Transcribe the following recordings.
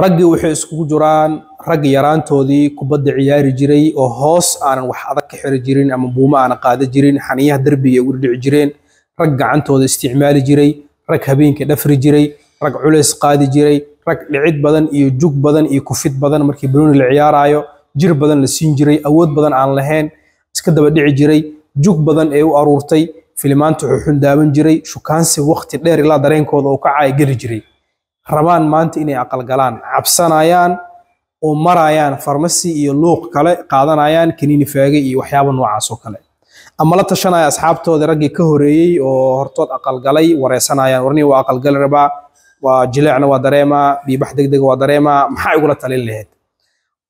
raggii waxay iskugu jiraan rag yaraantoodii kubadda ciyaari jiray oo hoos aanan wax adag ka xiri jirin ama buumo aanan qaada jirin xaniyaha derbiga ugu dhici jireen rag gacantooda isticmaali jiray rag habeenkii dhafri jiray rag culays qaadi jiray rag dhicid badan iyo jug badan iyo kufid badan markii banooni la ciyaarayo jir badan la siin jiray awood badan aan lahayn iska daba dhici jiray jug badan ee u aruurtay filimaanta xuxun daawan jiray shukaansi waqti dheer ilaa dareenkooda oo kacaya geli jiray rabaan maanta inay aqalgalaan cabsanayaan oo marayaan farmasi iyo luuq kale qaadanayaan kaniini faage iyo waxyaaba noocaas oo kale. Ama la tashanaya asxaabtooda raggii ka horeeyey oo hortood aqalgalay wareysanayaan warniga waa aqalgali rabaa waa jileecna waa dareemaa biibax degdega waa dareemaa maxaa igula talin lahayd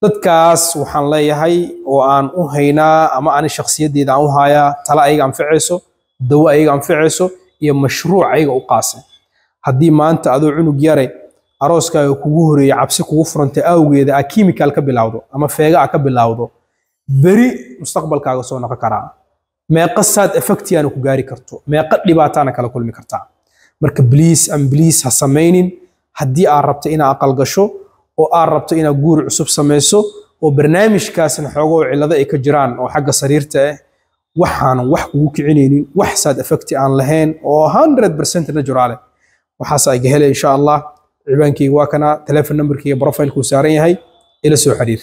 dadkaas waxaan leeyahay oo aan u haynaa ama ani shakhsiyaddeeda aan u hayaa tala ayaga anficayso dawo ayaga anficayso iyo mashruuc ayaga u qaasa haddii maanta adoo cunug yare arooskaaga kugu horeeyey cabsi kugu furantay awgeeda aa kimikal ka bilowdo ama feega a ka bilowdo beri mustaqbalkaaga soo noqon karaa. Meeqa saad effectiyaana ku gaari karto meeqa dhibaataana kala kulmi kartaa marka bliis am bliis ha samaynin. Haddii aad rabto inaad aqal oo aad rabto inaad guuri cusub samayso oo barnaamijkaasna xoogoo cillado ay ka jiraan oo xagga sariirta ah waxaanan wax kugu kicinaynin. Wax saad effecti aan lahayn oo 100% naturale waxaas ay ga helay insha allah. Cibaankayga waa kana telefon numberkayga profilekuu saaran yahay. Ila soo xiriir